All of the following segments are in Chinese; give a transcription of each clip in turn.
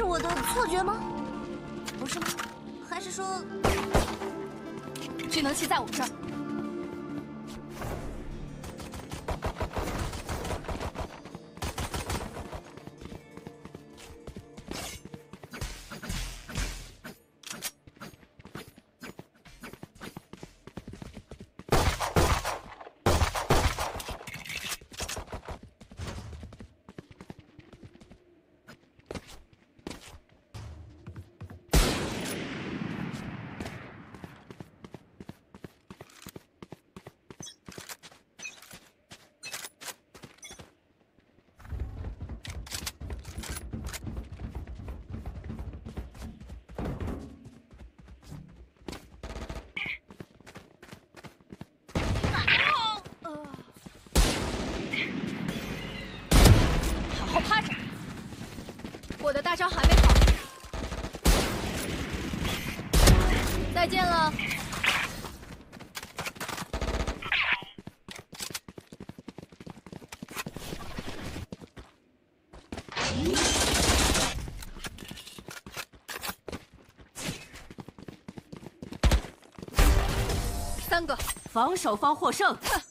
是我的错觉吗？不是吗？还是说，聚能器在我这儿？我的大招还没好。再见了。三个，防守方获胜。哼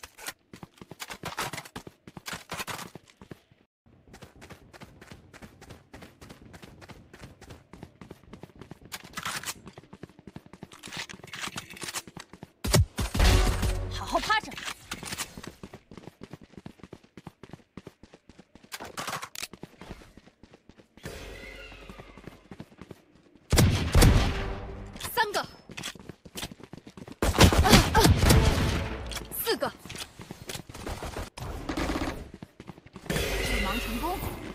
전부